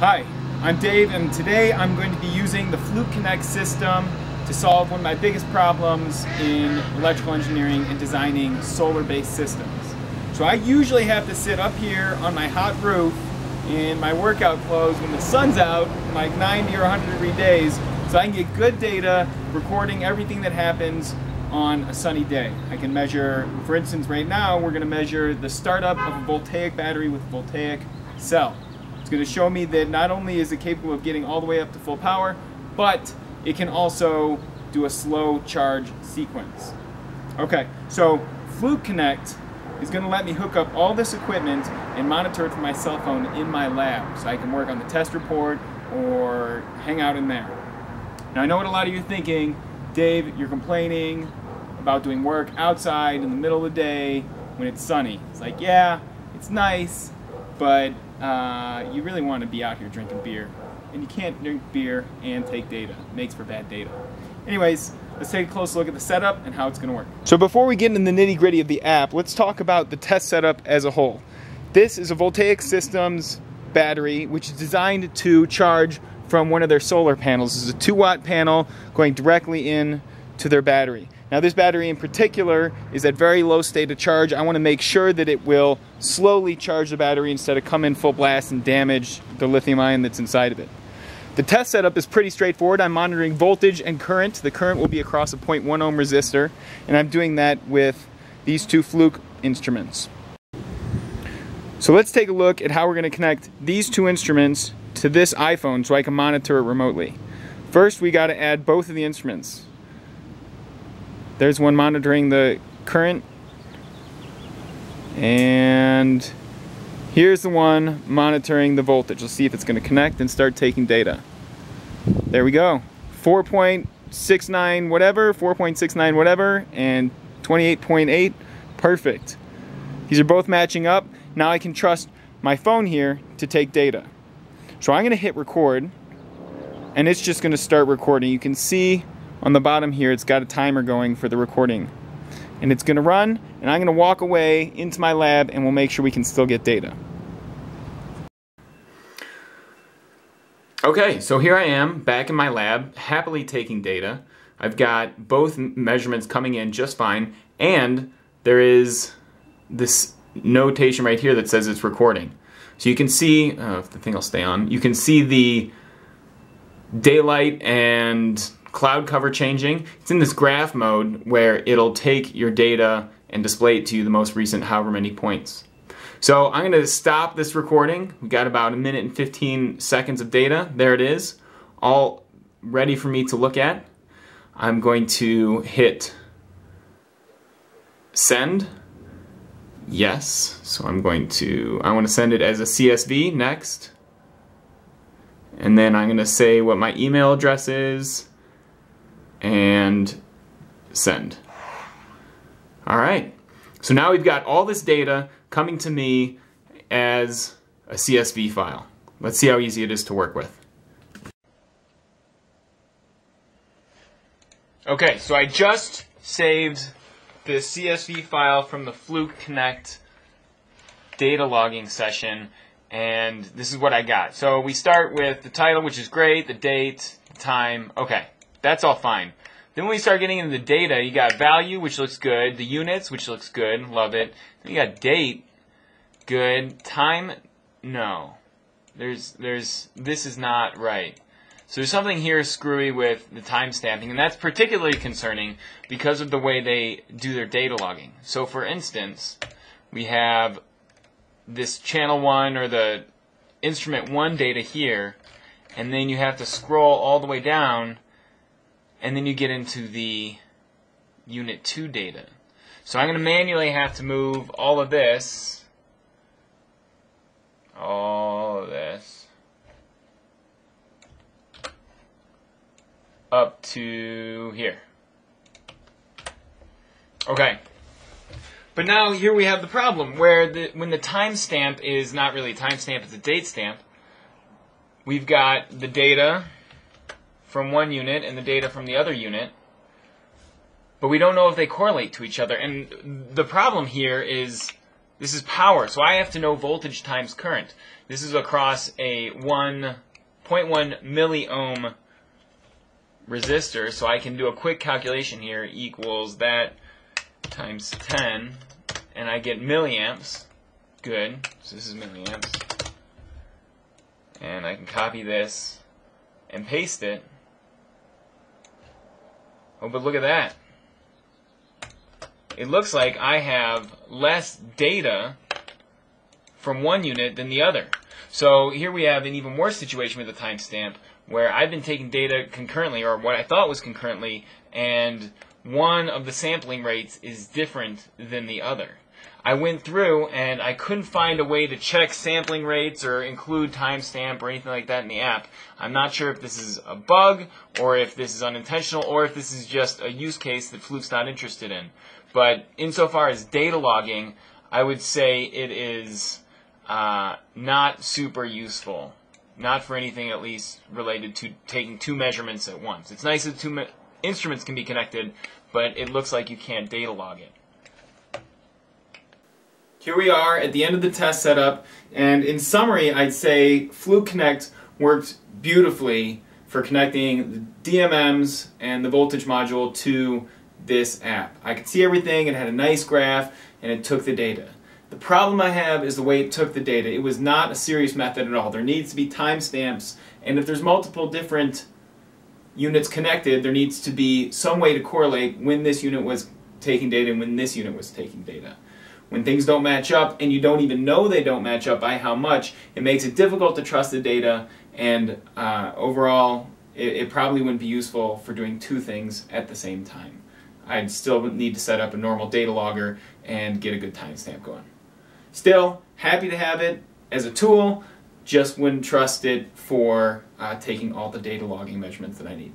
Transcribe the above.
Hi, I'm Dave and today I'm going to be using the Fluke Connect system to solve one of my biggest problems in electrical engineering and designing solar-based systems. So I usually have to sit up here on my hot roof in my workout clothes when the sun's out, like 90 or 100 degree days, so I can get good data recording everything that happens on a sunny day. I can measure, for instance, right now we're going to measure the startup of a voltaic battery with a voltaic cell. It's going to show me that not only is it capable of getting all the way up to full power, but it can also do a slow charge sequence. Okay, so Fluke Connect is going to let me hook up all this equipment and monitor it from my cell phone in my lab so I can work on the test report or hang out in there. Now I know what a lot of you are thinking, Dave, you're complaining about doing work outside in the middle of the day when it's sunny. It's like, yeah, it's nice, but uh, you really want to be out here drinking beer. And you can't drink beer and take data. It makes for bad data. Anyways, let's take a close look at the setup and how it's going to work. So before we get into the nitty gritty of the app, let's talk about the test setup as a whole. This is a Voltaic Systems battery, which is designed to charge from one of their solar panels. This is a 2 watt panel going directly in to their battery. Now this battery in particular is at very low state of charge. I want to make sure that it will slowly charge the battery instead of come in full blast and damage the lithium ion that's inside of it. The test setup is pretty straightforward. I'm monitoring voltage and current. The current will be across a 0.1 ohm resistor and I'm doing that with these two Fluke instruments. So let's take a look at how we're going to connect these two instruments to this iPhone so I can monitor it remotely. First we got to add both of the instruments. There's one monitoring the current. And here's the one monitoring the voltage. Let's see if it's going to connect and start taking data. There we go. 4.69 whatever, 4.69 whatever, and 28.8. Perfect. These are both matching up. Now I can trust my phone here to take data. So I'm going to hit record, and it's just going to start recording. You can see on the bottom here, it's got a timer going for the recording. And it's gonna run, and I'm gonna walk away into my lab and we'll make sure we can still get data. Okay, so here I am back in my lab, happily taking data. I've got both measurements coming in just fine, and there is this notation right here that says it's recording. So you can see, oh, if the thing will stay on, you can see the daylight and cloud cover changing. It's in this graph mode where it'll take your data and display it to you the most recent however many points. So I'm going to stop this recording. We've got about a minute and 15 seconds of data. There it is, all ready for me to look at. I'm going to hit send. Yes, so I'm going to, I want to send it as a CSV next. And then I'm going to say what my email address is and send. All right, so now we've got all this data coming to me as a CSV file. Let's see how easy it is to work with. Okay, so I just saved the CSV file from the Fluke Connect data logging session and this is what I got. So we start with the title, which is great, the date, the time, okay. That's all fine. Then when we start getting into the data, you got value, which looks good, the units, which looks good, love it. Then you got date, good, time, no. There's, there's, this is not right. So there's something here screwy with the time stamping, and that's particularly concerning because of the way they do their data logging. So for instance, we have this channel 1 or the instrument 1 data here, and then you have to scroll all the way down and then you get into the unit 2 data. So I'm going to manually have to move all of this, all of this, up to here. Okay. But now here we have the problem where the, when the timestamp is not really a timestamp, it's a date stamp. We've got the data from one unit and the data from the other unit, but we don't know if they correlate to each other. And the problem here is this is power, so I have to know voltage times current. This is across a 1.1 milliohm resistor, so I can do a quick calculation here equals that times 10, and I get milliamps. Good, so this is milliamps. And I can copy this and paste it. Oh, but look at that. It looks like I have less data from one unit than the other. So here we have an even worse situation with the timestamp where I've been taking data concurrently, or what I thought was concurrently, and one of the sampling rates is different than the other. I went through and I couldn't find a way to check sampling rates or include timestamp or anything like that in the app. I'm not sure if this is a bug or if this is unintentional or if this is just a use case that Fluke's not interested in. But insofar as data logging, I would say it is uh, not super useful. Not for anything at least related to taking two measurements at once. It's nice that two instruments can be connected, but it looks like you can't data log it. Here we are at the end of the test setup, and in summary, I'd say Fluke Connect worked beautifully for connecting the DMMs and the voltage module to this app. I could see everything, it had a nice graph, and it took the data. The problem I have is the way it took the data. It was not a serious method at all. There needs to be timestamps, and if there's multiple different units connected, there needs to be some way to correlate when this unit was taking data and when this unit was taking data. When things don't match up and you don't even know they don't match up by how much, it makes it difficult to trust the data and uh, overall it, it probably wouldn't be useful for doing two things at the same time. I'd still need to set up a normal data logger and get a good timestamp going. Still, happy to have it as a tool, just wouldn't trust it for uh, taking all the data logging measurements that I need.